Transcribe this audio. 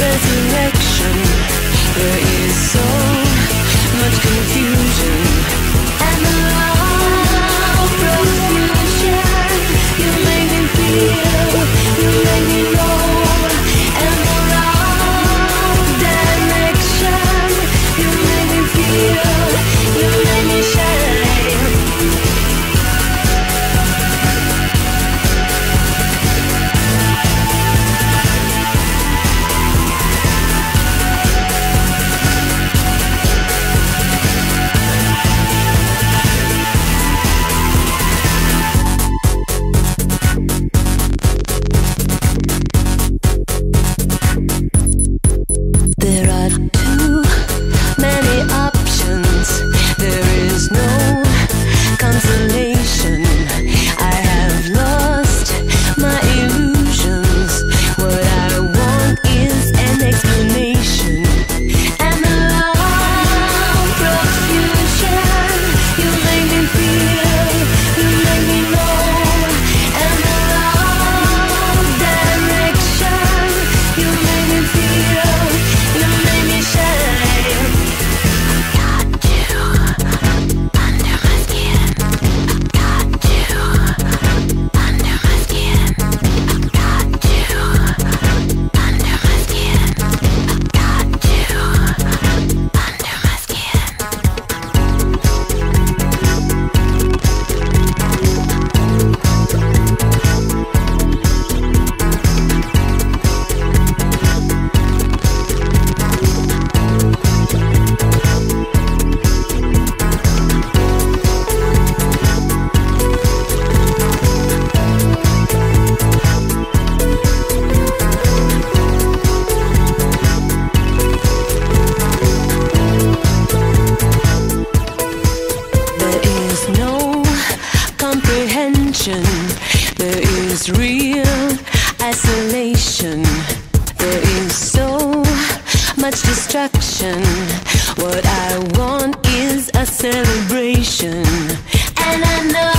resurrection. no comprehension. There is real isolation. There is so much destruction. What I want is a celebration. And I know.